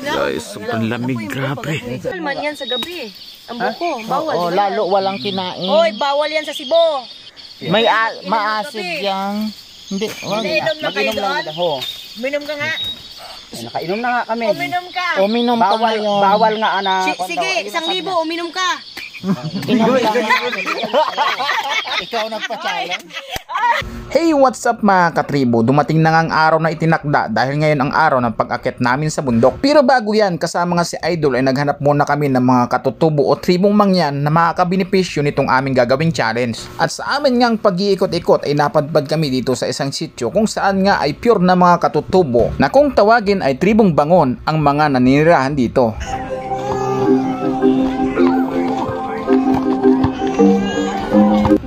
Guys, sobrang lamig, grabe. Bawal man yan sa gabi. Ang buko, bawal. Oo, ba? lalo walang kinain. Oy, bawal yan sa Cebu. May maasid yang. Hindi, wag. Inom na kayo doon. Ho. Minom ka nga. Nakainom na nga kami. Uminom ka. Uminom ka Bawal, ngayon. bawal nga ana. Si- sige, isang libo, uminom ka. Inom ka. Ikaw nagpa-challenge. Hey, what's up mga katribo? Dumating na nga ang araw na itinakda dahil ngayon ang araw ng pag-akit namin sa bundok. Pero bago yan, kasama nga si Idol ay naghanap muna kami ng mga katutubo o tribong mangyan na makakabenepisyo nitong aming gagawing challenge. At sa amin ngang pag-iikot-ikot ay napadpad kami dito sa isang sityo kung saan nga ay pure na mga katutubo na kung tawagin ay tribong bangon ang mga naninirahan dito.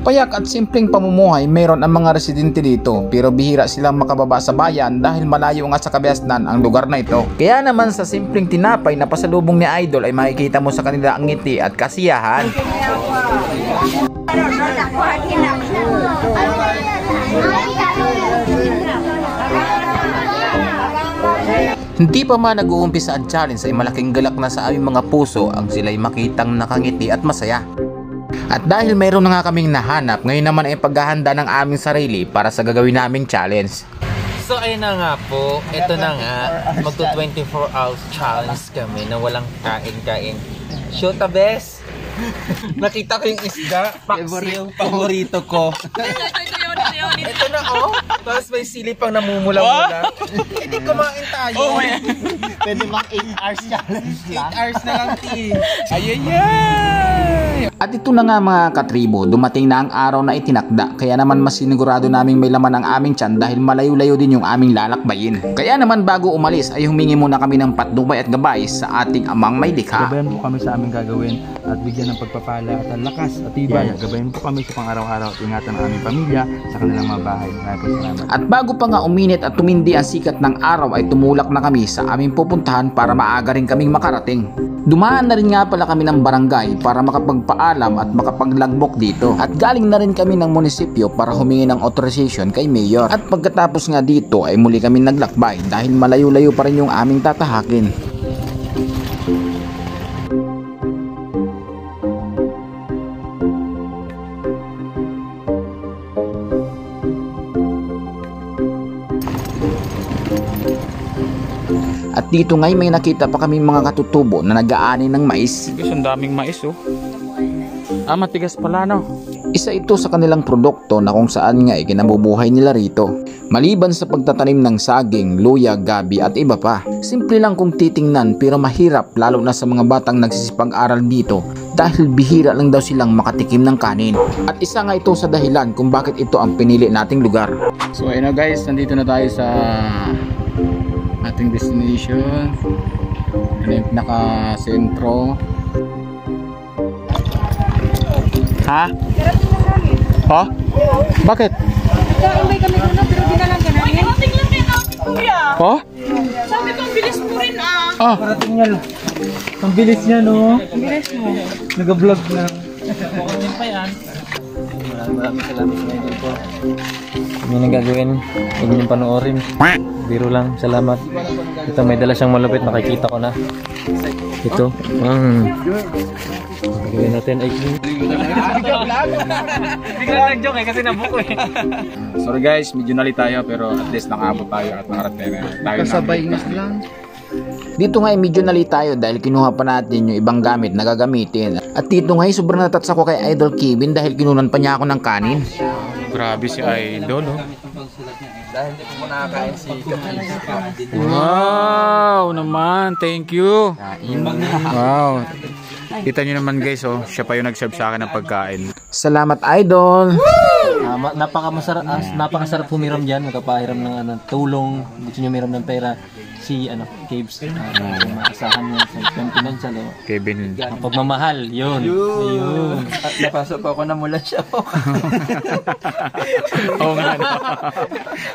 Payak at simpleng pamumuhay mayroon ang mga residente dito pero bihira silang makababa sa bayan dahil malayo nga sa kabiasnan ang lugar na ito. Kaya naman sa simpleng tinapay na pasalubong ni Idol ay makikita mo sa kanila ang ngiti at kasiyahan. Hindi pa man nag-uumpisa ang challenge ay malaking galak na sa aming mga puso ang sila'y makitang nakangiti at masaya. At dahil mayroon na nga kaming nahanap, ngayon naman ay paghahanda ng aming sarili para sa gagawin naming challenge. So ayun na nga po, ito na nga, magto 24 hours challenge kami na walang kain-kain. Shota bes! Nakita ko yung isda, paksiw, paborito ko. ito na oh, tapos may sili pang namumula-mula. Hindi kumain tayo. Oh, Pwede mang 8 hours challenge 8 hours na lang, ti. Ayayay! At ito na nga mga katribo, dumating na ang araw na itinakda kaya naman mas sinigurado naming may laman ang aming tiyan dahil malayo-layo din yung aming lalakbayin. Kaya naman bago umalis ay humingi muna kami ng patnubay at gabay sa ating amang may likha. Gabayan po kami sa aming gagawin at bigyan ng pagpapala at lakas at tibay. Gabayan po kami sa pang-araw-araw at ingatan ang aming pamilya sa kanilang mga bahay. Maraming po salamat. At bago pa nga uminit at tumindi ang sikat ng araw ay tumulak na kami sa aming pupuntahan para maaga rin kaming makarating. Dumaan na rin nga pala kami ng barangay para makapagpaalam at makapaglagmok dito. At galing na rin kami ng munisipyo para humingi ng authorization kay Mayor. At pagkatapos nga dito ay muli kami naglakbay dahil malayo-layo pa rin yung aming tatahakin. At dito ngay may nakita pa kami mga katutubo na nag-aani ng mais. Guys, ang daming mais oh. Ah, matigas pala no. Isa ito sa kanilang produkto na kung saan nga ay kinabubuhay nila rito. Maliban sa pagtatanim ng saging, luya, gabi at iba pa. Simple lang kung titingnan pero mahirap lalo na sa mga batang nagsisipag-aral dito dahil bihira lang daw silang makatikim ng kanin. At isa nga ito sa dahilan kung bakit ito ang pinili nating lugar. So ayun na guys, nandito na tayo sa ating destination. Ano yung pinaka-sentro. Ha? Ha? Bakit? Kaambay kami doon, pero di na lang ka namin. Kuya. Ha? Sabi ko, ang bilis mo rin ah. Ah. Parating niya. Ang bilis niya no. Ang bilis mo. Nag-vlog na. Okay pa yan. Maraming maraming salamat sa mga po. Hindi na gagawin. Huwag niyong panoorin. Biro lang. Salamat. Ito may dala siyang malupit. Nakikita ko na. Ito. Mm. Gagawin natin ay nag-joke eh kasi nabuko eh. Sorry guys, medyo nali tayo pero at least nakabot tayo at nakarating na tayo Kasabay lang. Dito nga ay medyo nali tayo dahil kinuha pa natin yung ibang gamit na gagamitin. At dito nga ay sobrang natats ako kay Idol Kevin dahil kinunan pa niya ako ng kanin. Grabe si Idol oh. Dahil hindi ko nakakain si Caprice. Wow naman, thank you. Wow. Kita niyo naman guys oh, siya pa yung nag-serve sa akin ng pagkain. Salamat Idol! Ah, ma- napakamasarap ah, napakasarap pumiram diyan, magpapahiram ng ano, tulong, gusto niyo miram ng pera si ano, Caves. Uh, maasahan niyo sa confidential oh. Kevin. Ang pagmamahal, 'yun. Ayun. At napasok pa ako na mula siya po. Oo nga. no.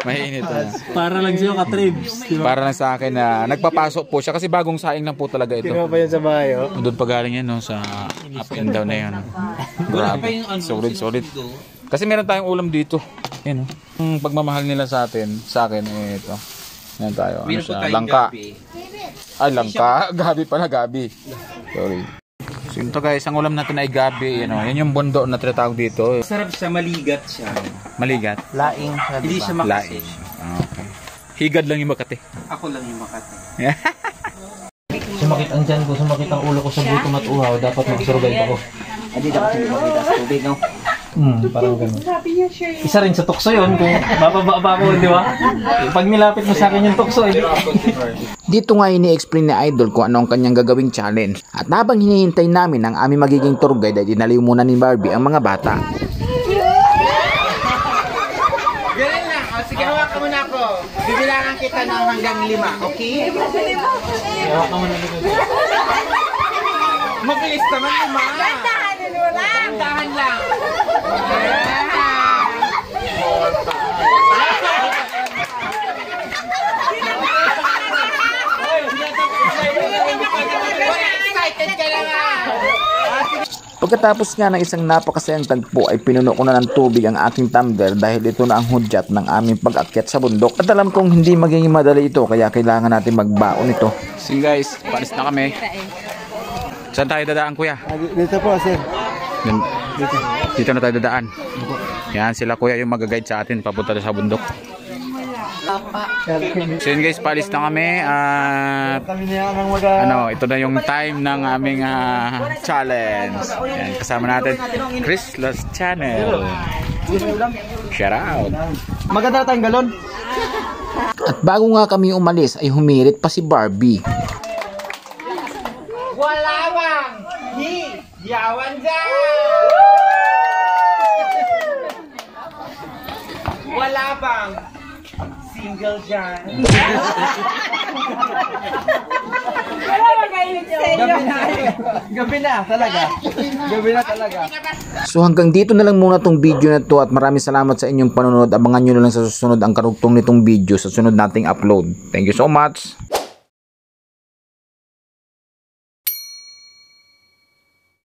Mainit ah. Para lang siya ka-tribs, di ba? Para lang sa akin na nagpapasok po siya kasi bagong saing lang po talaga ito. Kinuha pa yun sa bahay, oh. Doon pa galing yan no, sa up and down na yan. Grabe. Solid, solid. Kasi meron tayong ulam dito. Yan oh. Ang pagmamahal nila sa atin, sa akin, eh, ito. Yan tayo. Ano siya? Langka. gabi. Ay, langka. Gabi pala, gabi. Sorry. So ito guys, ang ulam natin ay gabi. You know, yan yung bundo na tinatawag dito. Masarap siya, maligat siya. Maligat. Laing. Hindi siya makasi. Laing. Ah, okay. Higad lang yung Makati. Ako lang yung makati. Sumakit ang tiyan ko, sumakit ang ulo ko sa gutom at uhaw, dapat mag-survive ako. Hindi dapat makita sa tubig, no? Hmm, parang ganun. Isa rin sa tukso yun, kung bababa pa ako, di ba? Pag nilapit mo sa akin yung tukso, eh, Dito nga ini-explain ni Idol kung ano ang kanyang gagawing challenge. At habang hinihintay namin ang aming magiging tour guide ay dinaliw muna ni Barbie ang mga bata. Ganun lang. O, sige, hawakan mo na ako. Bibilangan kita ng hanggang lima, okay? Mabilis naman lima. Dahan-dahan lang. Dahan lang. Pagkatapos nga ng isang napakasayang tagpo ay pinuno ko na ng tubig ang aking tumbler dahil ito na ang hudyat ng aming pag-akyat sa bundok. At alam kong hindi magiging madali ito kaya kailangan natin magbaon ito. So guys, palis na kami. Saan tayo dadaan kuya? Dito po, sir. Dito. Dito na tayo dadaan. Yan, sila kuya yung mag-guide sa atin papunta sa bundok. So yun guys, palis na kami at ano, ito na yung time ng aming ah, challenge. Yan, kasama natin Chris Los Channel. Shout out. Maganda tayong galon. At bago nga kami umalis ay humirit pa si Barbie. Wala bang hi yawan dyan! Wala bang single dyan? Gabi na. Gabi na, talaga. Gabi na talaga. So hanggang dito na lang muna tong video na to at maraming salamat sa inyong panonood. Abangan nyo na lang sa susunod ang karugtong nitong video sa sunod nating upload. Thank you so much!